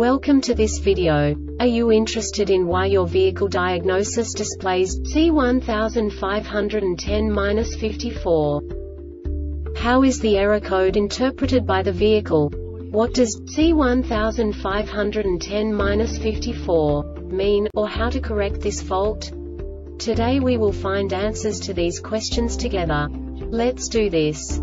Welcome to this video. Are you interested in why your vehicle diagnosis displays C1510-54? How is the error code interpreted by the vehicle? What does C1510-54 mean, or how to correct this fault? Today we will find answers to these questions together. Let's do this.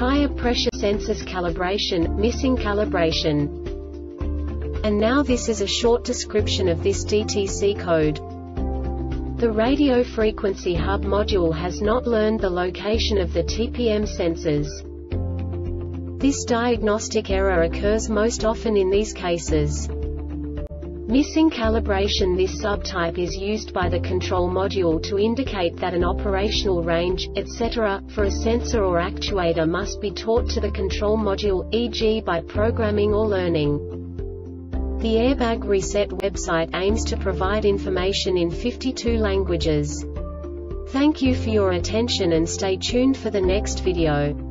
tire pressure sensors calibration, missing calibration. And now this is a short description of this DTC code. The radio frequency hub module has not learned the location of the TPM sensors. This diagnostic error occurs most often in these cases. Missing calibration This subtype is used by the control module to indicate that an operational range, etc., for a sensor or actuator must be taught to the control module, e.g. by programming or learning. The Airbag Reset website aims to provide information in 52 languages. Thank you for your attention and stay tuned for the next video.